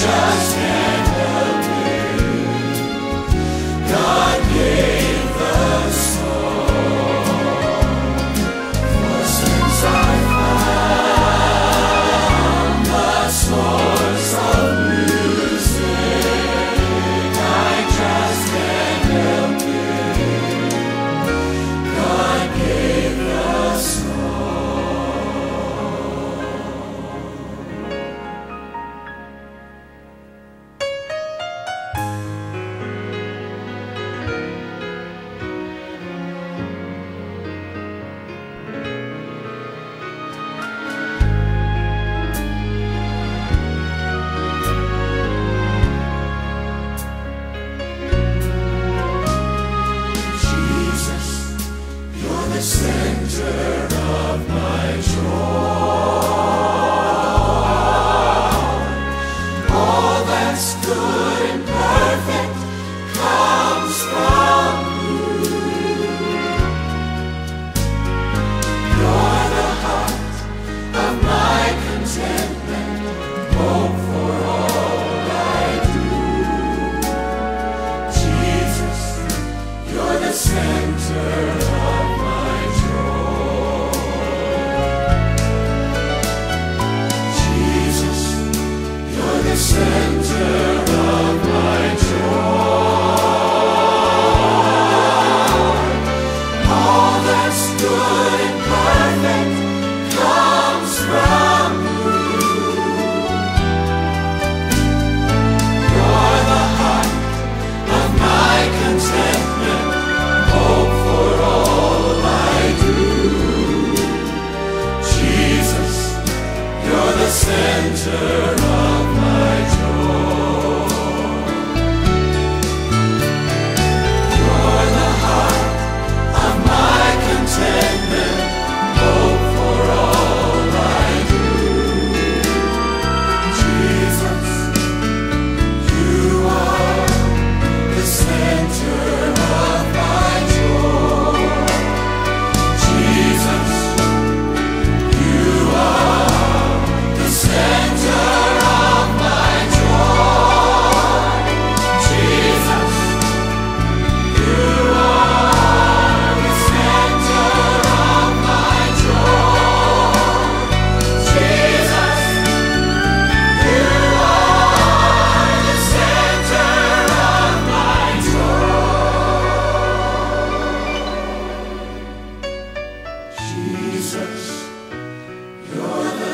just now.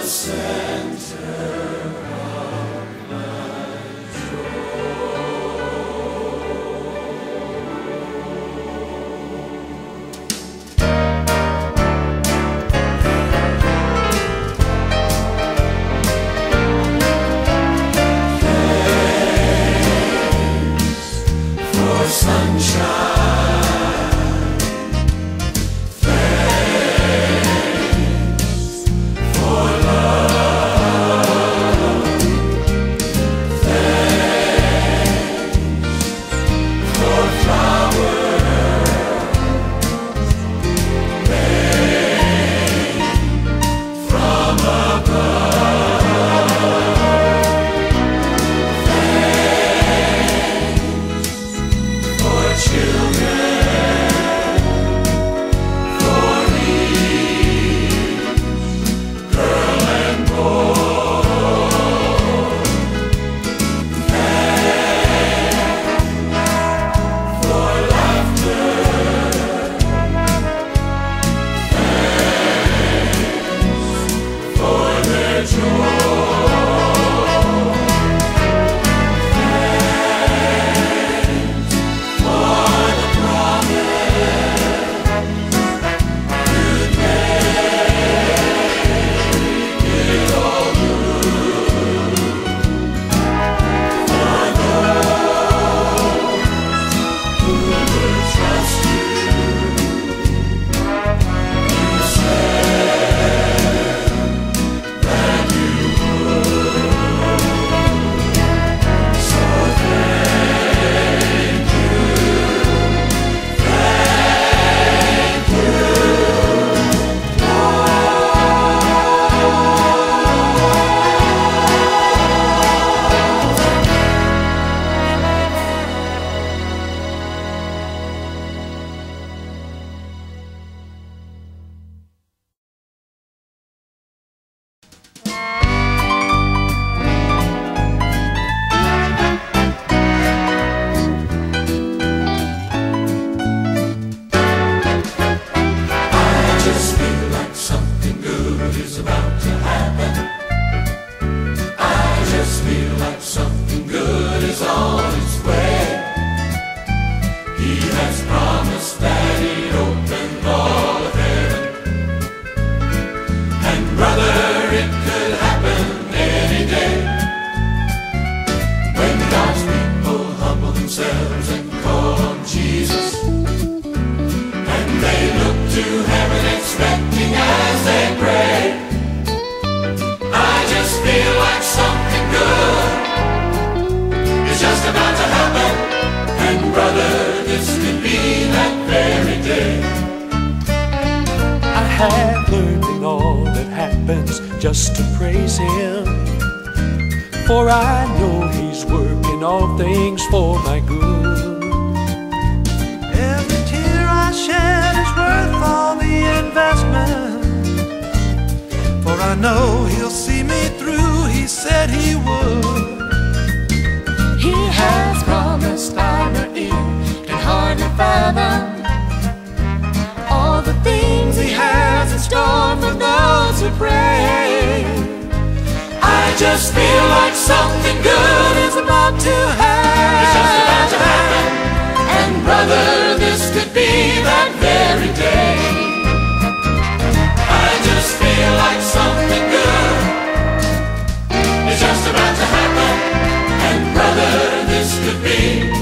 say. just to praise Him. For I know He's working all things for my good. just feel like something good is about to happen. It's just about to happen. And brother, this could be that very day. I just feel like something good is just about to happen. And brother, this could be.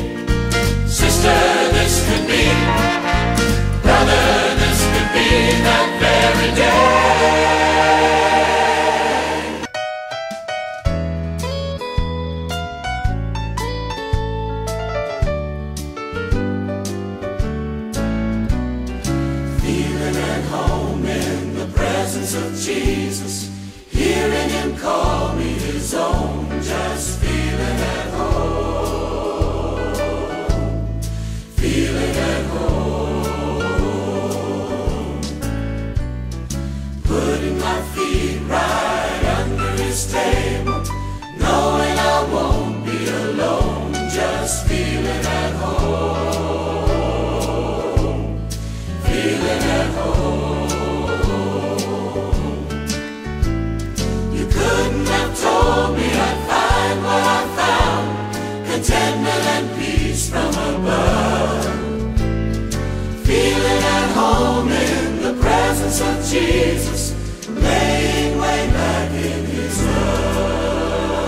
presence of Jesus, laying way back in his love.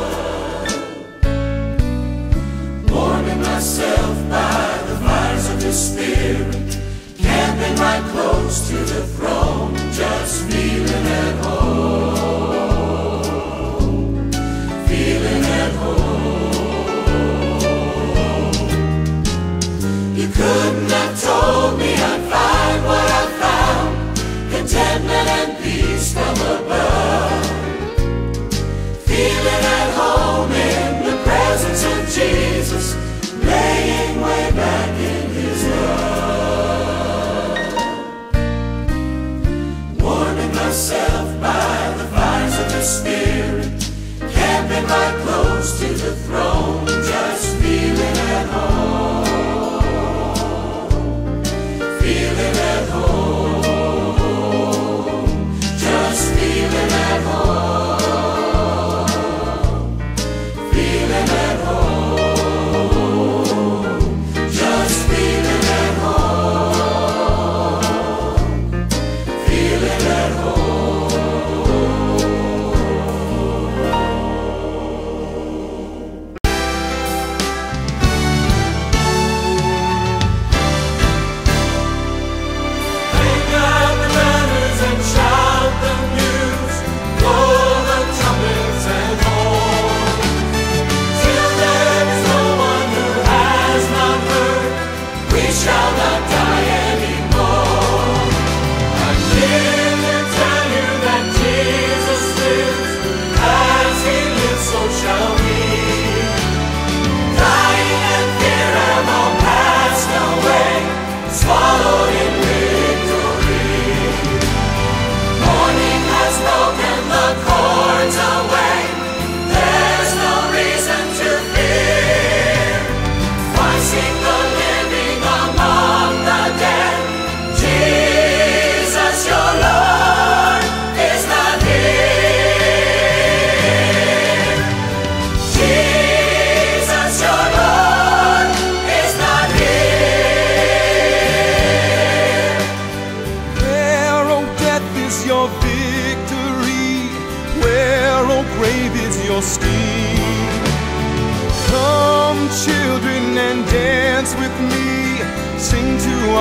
Warming myself by the fires of his spirit, camping right close to the throne, Just. Feeling at home.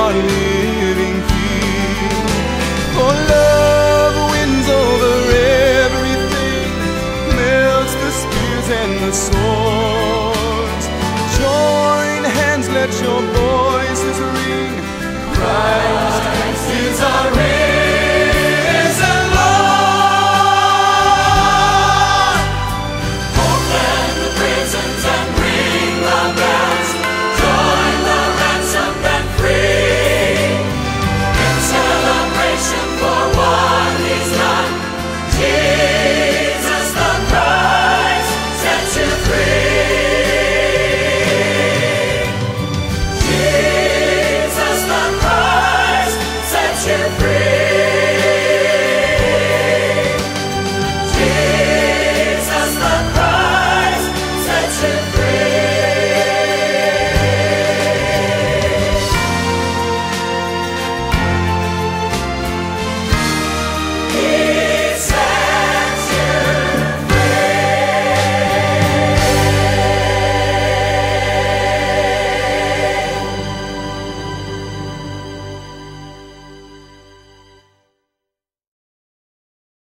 money.